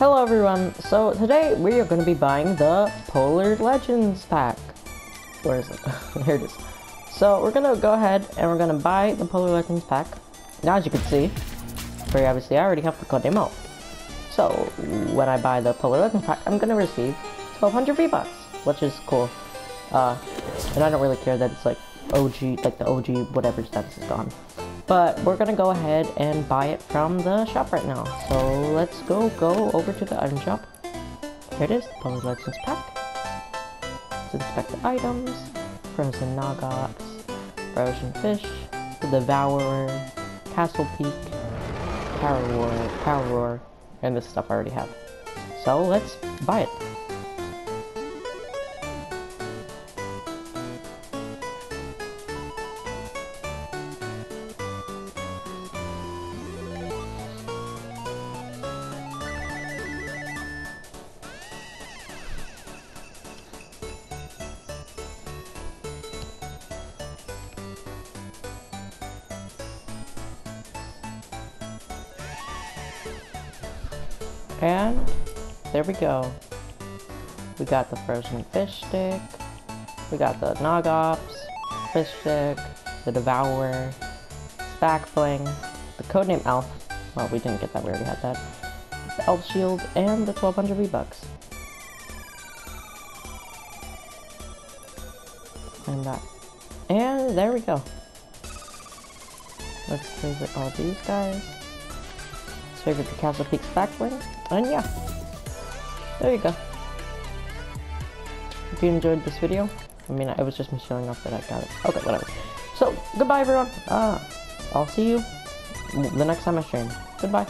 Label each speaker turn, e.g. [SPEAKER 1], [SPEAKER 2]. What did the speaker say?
[SPEAKER 1] Hello everyone, so today we are going to be buying the Polar Legends pack. Where is it? Here it is. So we're going to go ahead and we're going to buy the Polar Legends pack. Now as you can see, very obviously I already have the code name out. So when I buy the Polar Legends pack, I'm going to receive 1200 V-Bucks, which is cool. Uh, and I don't really care that it's like OG, like the OG whatever status is gone. But we're gonna go ahead and buy it from the shop right now. So let's go go over to the item shop. Here it is, the Polar Legends pack. Let's inspect the items. Frozen Nog Ops, Frozen Fish, the Devourer, Castle Peak, Power Roar, Power Roar, and this stuff I already have. So let's buy it. And there we go. We got the frozen fish stick. We got the Nog Ops, fish stick, the Devourer, Stack Fling, the codename Elf. Well, we didn't get that, we already had that. The Elf Shield, and the 1200 V-Bucks. And that. And there we go. Let's favorite all these guys. Let's favorite the Castle Peak Stack Fling. And yeah, there you go. If you enjoyed this video, I mean, it was just me showing off that I got it. Okay, whatever. So, goodbye everyone. Uh, I'll see you the next time I stream. Goodbye.